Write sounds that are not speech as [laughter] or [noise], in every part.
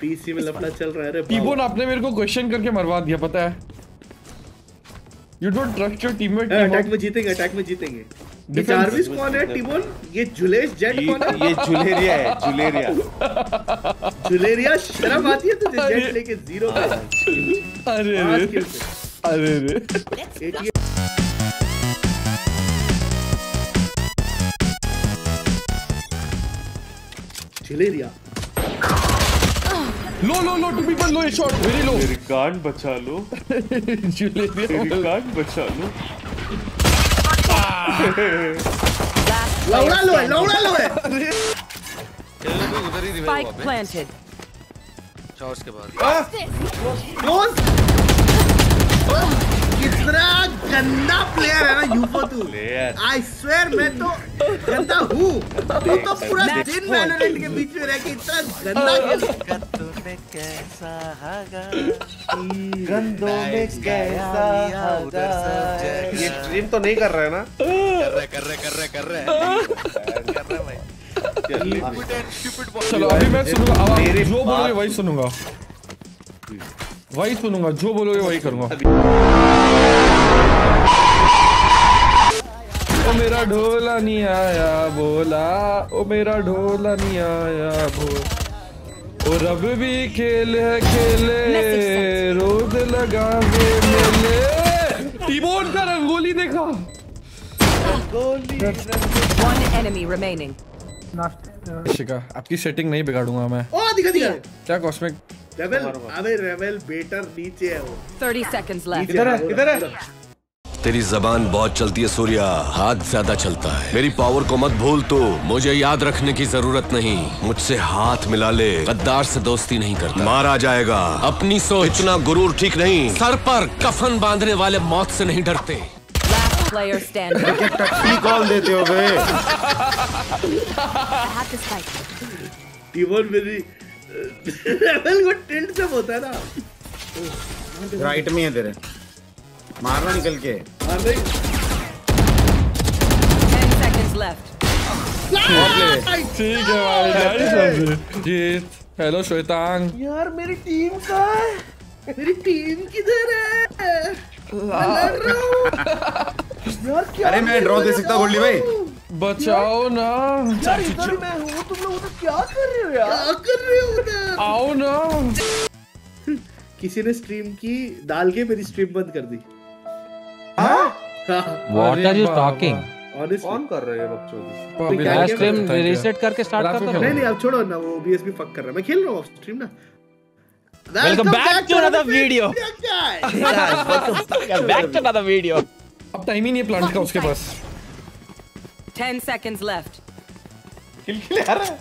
PC में लफड़ा चल रहा है रे टीबोन आपने मेरे को क्वेश्चन करके मरवा दिया पता है? You don't trust your teammate attack में जीतेंगे अटैक में जीतेंगे। ये Defense- कौन है टीबोन ये जुलेश जेट कौन है? ये जुलेरिया है जुलेरिया जुलेरिया शर्म आती है तुझे जेट लेके ज़ीरो अरे पाँच रे अरे रे। जुलेरिया low low low two people low shot very low. मेरी गांड बचा लो। मेरी गांड बचा लो। लौड़ा लो लौड़ा लो उधर ही। बे planted. शॉट्स के बाद दोस्त कितना गंदा प्लेयर है ना यूफो तू आई स्वेयर मैं तो गंदा हूँ। तू तो पूरा दिन वैलोरेंट के बीच में रह के इतना गंदा खेल तूने कैसा हागा? गंदों में कैसा जगह। ये स्ट्रीम तो नहीं कर रहा है ना? कर रहे कर रहे कर रहे कर रहे कर रहे भाई. चलो अभी मैं सुनूँगा। आवाज़ जो बोलोगे वही सुनूँगा। वही सुनूँगा जो बोलोगे वही करूँगा। ओ मेरा ढोला नहीं आया बोला। ओ मेरा ढोला नहीं आया बोल। ओ रब भी खेल है खेले रोज लगा के मेले। टीबोन का रंगोली देखा। One enemy remaining. शिका आपकी सेटिंग नहीं बिगाड़ूँगा मैं। ओ दिखा दिखा। क्या कॉस्मिक रेबल अबे रेबल बेटर नीचे है वो 30 seconds left. इधर है इधर है। तेरी जबान बहुत चलती है सूर्या। हाथ ज़्यादा चलता है। मेरी पावर को मत भूल तू। मुझे याद रखने की ज़रूरत नहीं। मुझसे हाथ मिला ले। गद्दार से दोस्ती नहीं करता। मारा जाएगा। अपनी सोच। इतना गुरूर ठीक नहीं। सर पर कफन बांधने वाले मौत से नहीं डरते। Player standing. [laughs] कॉल देते हो बे। मेरी [laughs] रेबल को टिल्ट से होता है ना। राइट में है तेरे। मारना निकल के। हाँ भाई। 10 seconds left. ठीक है भाई नाइस जीत। हेलो श्वेतांग यार मेरी टीम कहाँ है? मेरी टीम किधर है? हूँ। यार क्या अरे मैं ड्रॉ दे सकता गोल्डी भाई। बचाओ ना। यार इधर मैं हूँ तुम लोग उधर क्या कर रहे हो यार? क्या कर रहे हो उधर? आओ ना। [laughs] किसी ने स्ट्रीम की डाल के मेरी स्ट्रीम बंद कर दी। [laughs] What are you talking? Honestly कौन कर रहे हैं लास्ट you. रीसेट करके स्टार्ट रात को करता नहीं नहीं अब छोड़ो ना वो फक कर रहा है। मैं खेल रहा हूँ स्ट्रीम ना। Welcome back to another [laughs] video. video back to another video अब टाइम ही नहीं है प्लांट का उसके पास। 10 seconds left. किल किल आ रहा है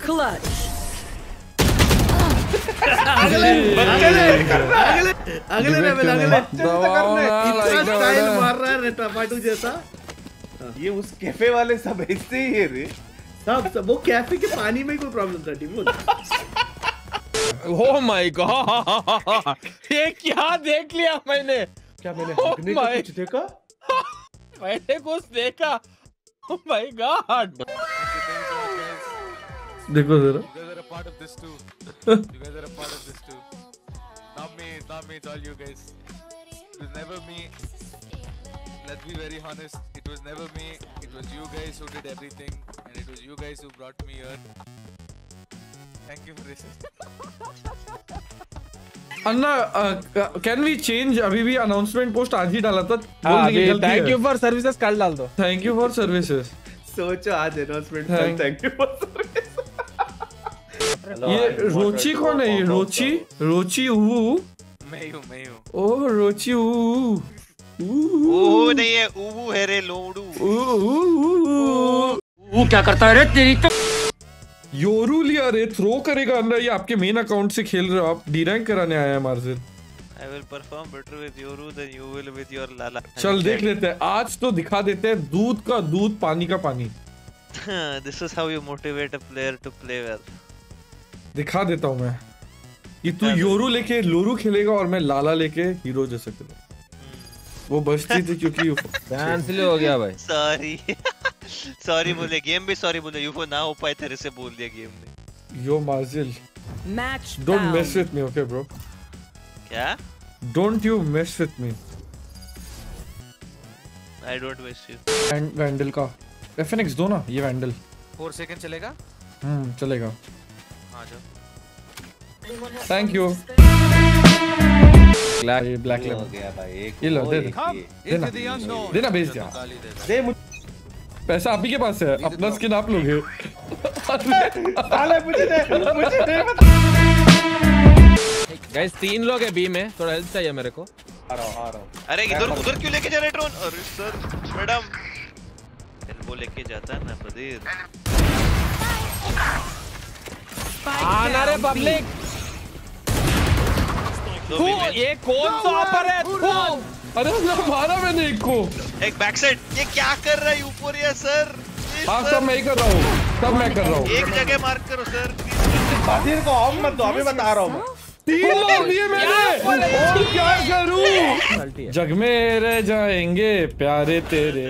Clutch. अगले अगले अगले अगले लेवल अगले इतना स्टाइल मार रहा है टमाटो जैसा। ये उस कैफ़े वाले सब ऐसे ही है रे। सब सब वो कैफ़े के पानी में कोई प्रॉब्लम था टीम ओह माय गॉड ये क्या देख लिया मैंने? क्या मैंने Oh का my- कुछ देखा? [laughs] मैंने कुछ देखा। ओह माय गॉड देखो जरा You guys are a part of this too. You guys are a part of this too. Not me, it's not me, it's all you guys. It was never me. Let's be very honest. It was never me. It was you guys who did everything, and it was you guys who brought me here. Thank you for this. Anna can we change अभी भी announcement post आज ही डाला था thank you for services कल डाल दो thank you for services सोचो आज announcement Thank- thank you for ये रोची कौन है? ये रोची? रोची ऊ। मैं ही मैं ही. ओह रोची ऊ। ओह नहीं है ऊबू है रे लोडू। वो क्या करता है रे तेरी तो? योरू लिया रे थ्रो करेगा अंदर। ये आपके मेन अकाउंट से खेल रहे हो। आप डी रैंक कराने आया है margin. I will perform better with Yoru than you will with your Lala. चल देख लेते हैं। आज तो दिखा देते हैं दूध का दूध पानी का पानी। [laughs] This is how you motivate a player to play well. दिखा देता हूँ मैं। कि तू योरू लेके लोरू खेलेगा और मैं लाला लेके हीरो जैसे खेलूँगा। वो बचती थी क्योंकि [laughs] कैंसिल हो गया भाई। सॉरी सॉरी [laughs] बोले गेम भी सॉरी बोले। यूफो ना हो पाए तेरे से बोल दिया गेम ने। यो माजिल Match don't mess with me okay bro क्या? Don't you mess with me I don't wish you and vandal का। एफएनएक्स दो ना ये वैंडल फोर सेकंड चलेगा? हम्म चलेगा। थैंक यू ब्लैक ब्लैक हो गया भाई एक ये लो दे। देना देना भेज दिया। दे पैसा आप ही के पास है अपना स्किन आप लोगे। साले मुझे दे मुझे दे मत। गाइस तीन लोग है बी में थोड़ा हेल्प चाहिए मेरे को। आ रहा हूँ आ रहा हूँ। अरे इधर उधर क्यों लेके जा रहे ड्रोन अरे सर मैडम वो लेके जाता है ना बदीर आना रे पब्लिक। तू ये कौन सा ऑफ़र है? तू अरे मारा मैंने एक को। एक बैक साइड ये क्या कर रहा है यूफोरिया सर हाँ सब मैं ही कर रहा हूँ। सब मैं कर रहा हूँ। एक जगह मार्क करो सर को ऑफ़ मत दो अभी बता रहा हूँ। तीन मार दिए मैंने। और क्या करूँ? जग में रह जाएँगे प्यारे तेरे।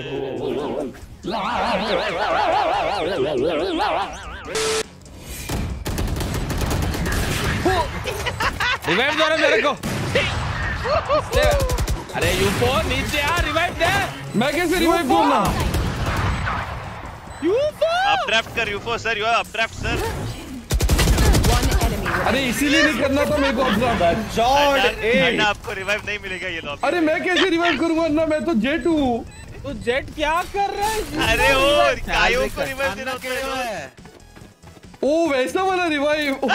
रिवाइव दो रे मेरे को। अरे यूफो नीचे आ रिवाइव दे। मैं कैसे रिवाइव दूँगा? यूफो अप ड्राफ्ट कर यूफो sir you updraft sir अरे इसीलिए नहीं करना था मेरे को अपना जॉर्ड ए आपको रिवाइव नहीं मिलेगा ये लॉबी अरे मैं कैसे रिवाइव करूँगा? ना मैं तो जेट हूँ। तू जेट क्या कर रहा है? [laughs] अरे ओ कायो को रिवाइव देना पड़ेगा? ओ वैसा वाला रिवाइव [laughs]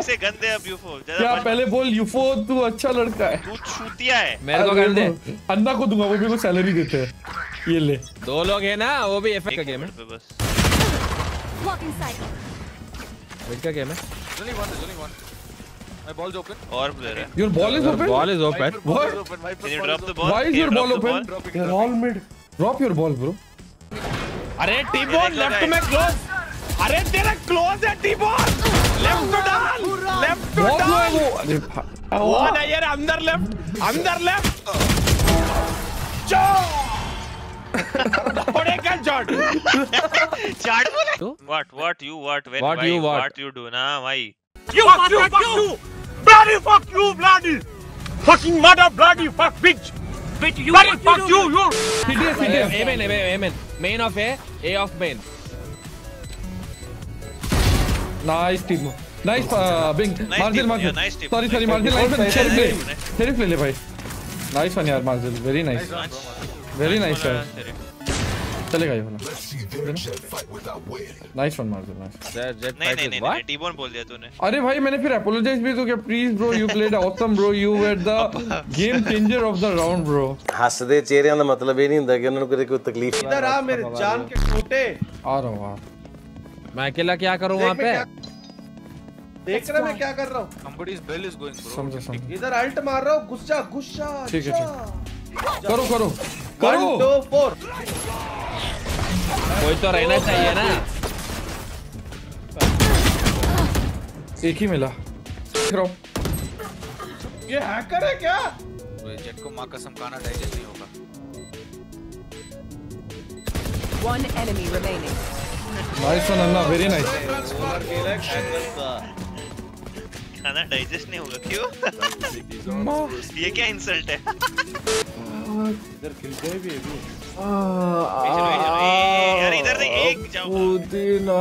हाँ, से गंदे अब यूफो क्या पहले बोल यूफो तू अच्छा लड़का है। तू छूतिया है। मेरे को अरे कर दे वो, अन्ना को दूँगा वो भी को सैलरी देते हैं। ये ले। दो लोग है ना वो भी एफएक का गेम है। बस। वेट का गेम है? Only one, there's only one. My ball's open. और प्लेयर है। Your ball is open ball is open What? Open, my Can you drop the ball? Why is your ball open? They're all mid. Drop your ball, bro. अरे T ball left में close अरे तेरा close है T ball left to डाल left to डाल वो अरे वो नहीं यार अंदर लेफ़्ट अंदर लेफ़्ट थोड़े का शॉट चार्ट बोले तो? What what you what when What you what? What you do ना भाई You fuck you, fuck you! Bloody fuck you, bloody! Fucking mother, bloody fuck bitch! Bitch, you bloody fuck you, you! CTS, CTS. A main, A main, A main. Main of A, A of main. nice team. Sorry, sorry, Nice Margil. team. Nice one. Nice Sheriff team. ले. Sheriff ले ले भाई. Nice one यार Margil. Very nice. Very nice यार. चलेगा ये वाला. Nice one Margil. Nice. Jet, jet नहीं fight नहीं is नहीं what? नहीं टी-बोन बोल दिया तूने अरे भाई मैंने फिर apologize भी तो किया. Please bro, you played awesome bro. You were the game changer of the round bro. ਹੱਸਦੇ ਚਿਹਰਿਆਂ ਦਾ ਮਤਲਬ ਇਹ ਨਹੀਂ ਹੁੰਦਾ ਕਿ ਉਹਨਾਂ ਨੂੰ ਕਦੇ ਕੋਈ ਤਕਲੀਫ इधर आ मेरे जान के छोटे आ रहा हूँ यार. मैं अकेला क्या करूँ वहाँ पे क्या देख रहा मैं क्या कर रहा हूँ Somebody's bell is going, bro. समझा समझा. इधर अल्ट मार रहा हूँ गुस्सा गुस्सा ठीक है, करो करो. वन करो. टू फोर कोई तो रहना चाहिए ना एक ही मिला. देख रहा हूँ. ये हैकर है क्या जेट को माँ कसम खाना डाइजेस्ट नहीं होगा One enemy remaining. Nice one Anna. Very nice. खाना डाइजेस्ट नहीं होगा क्यों ये क्या इंसल्ट है इधर खिल गए भी अभी। यार इधर नहीं एक जाओ पुदीना.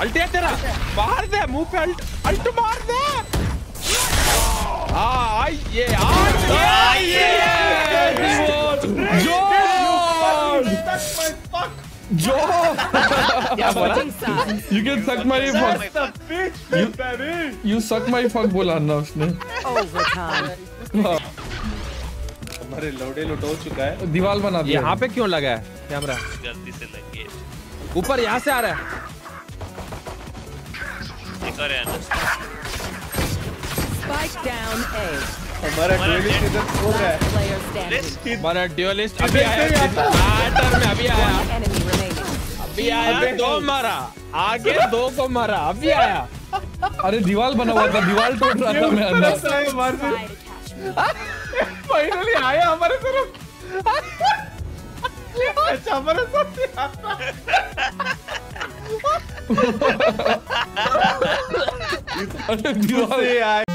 अल्ट है तेरा मार दे मुँह पे अल्ट अल्ट मार दे आई ये आई ये John! Jo! क्या [laughs] You can suck my fuck. You, suck my fuck बोला ना उसने. हाँ. हमारे लोडे लोटो चुका है. दीवाल बना दिया. यहाँ पे क्यों लगा है? कैमरा. गलती से लग गया. ऊपर यहाँ से आ रहा है. देखा रहे हैं ना. Spike down A. हमारा ड्यूलिस्ट इधर हो गया है। हमारा ड्यूलिस्ट अभी आया है। हाँ, में अभी आया है। अभी आया दो मारा। आगे दो को मारा। अभी आया। अरे दीवार बना हुआ था दीवार तोड़ रहा था मैं अंदर। [laughs] फाइनली आया हमारे तरफ़। अच्छा हमारे साथ [laughs] अरे दीवार आया।